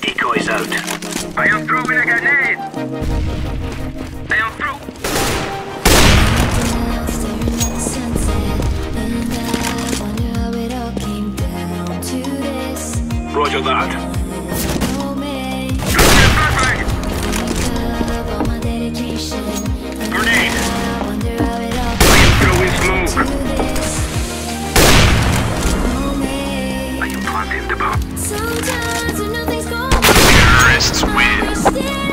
Decoys out. I am throwing a grenade. told that. Grenade! I am throwing smoke! Are you the bomb? Terrorists win!